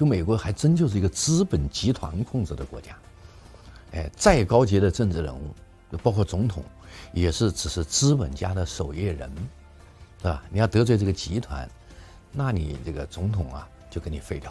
就美国还真就是一个资本集团控制的国家，哎，再高级的政治人物，包括总统，也是只是资本家的守夜人，是吧？你要得罪这个集团，那你这个总统啊，就给你废掉。